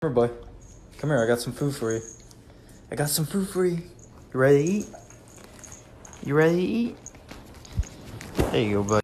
Come here, boy. Come here, I got some food for you. I got some food for you. You ready to eat? You ready to eat? There you go, bud.